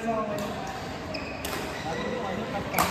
Thank you.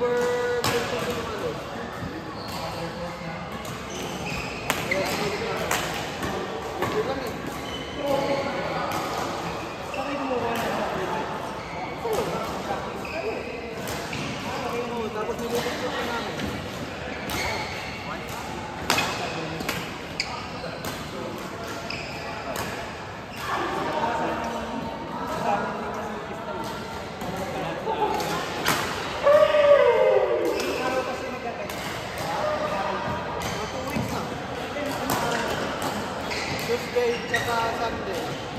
word. Tuesday, tsaka Sunday.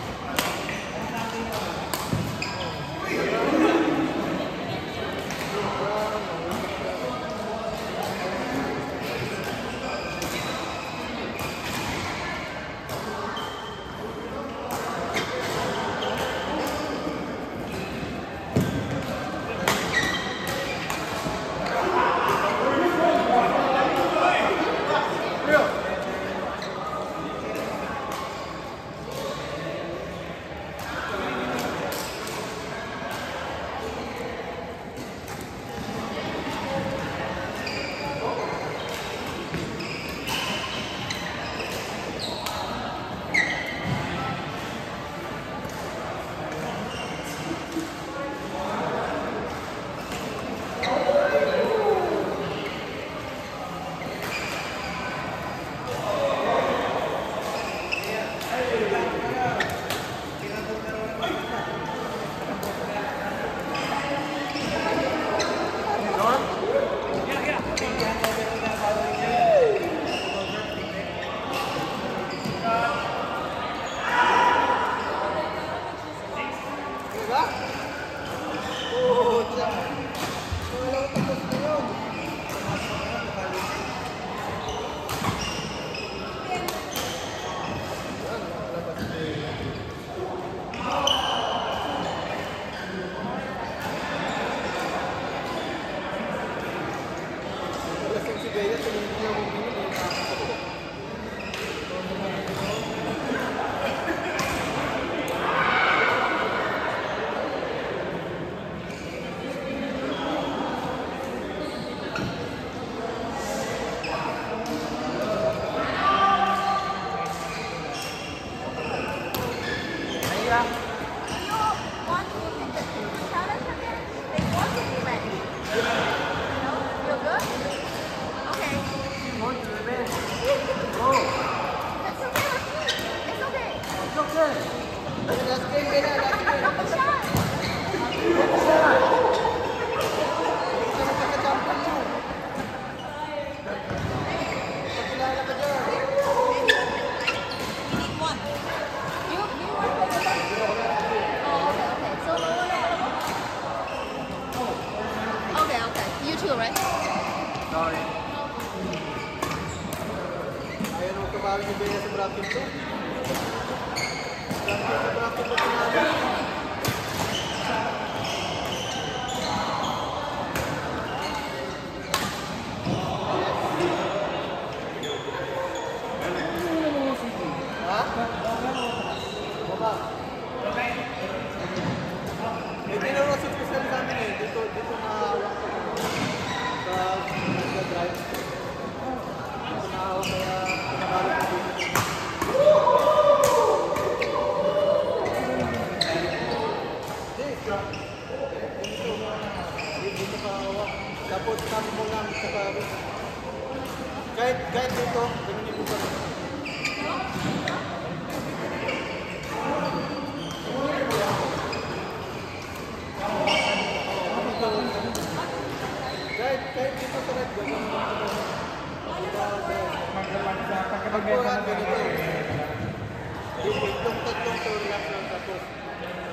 kayak kita terlihat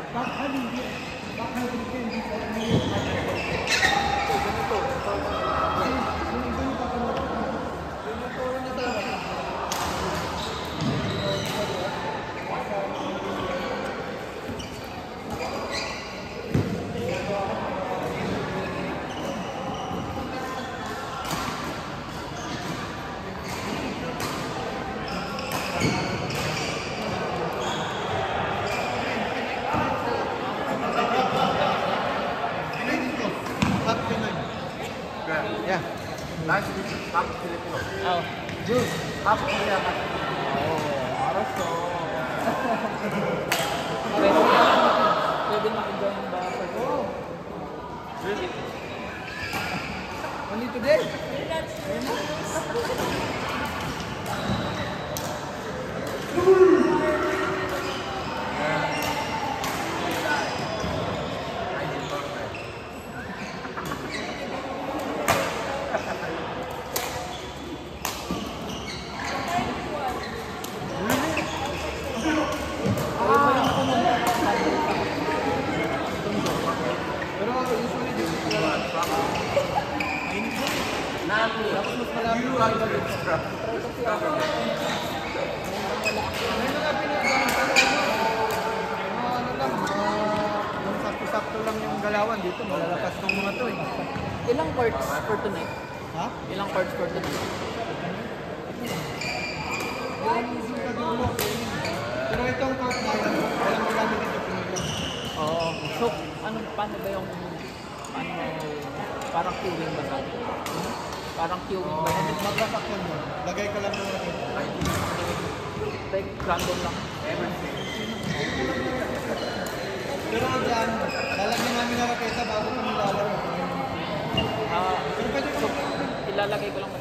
bahkan bahkan mungkin bisa ini Ha? Ilang cards per turn? Pero itong card natin, walang magamit ito pinigyan. Oo. So, ano, paano ba yung, ano, parang queuing ba natin? Parang queuing ba natin? Maglasak yun yun. Lagay ka lang ng ID. Like, random lang. Everything. Pero dyan, lalagyan namin na raketa bago kami lalaro. Ah lalagay ko lang.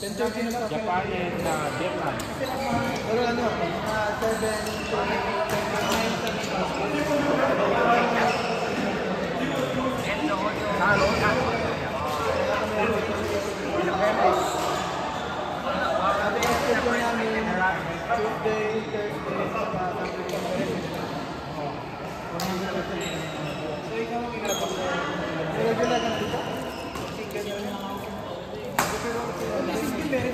Japan and Vietnam. Tuesday, Thursday, Saturday, Sunday. मेरे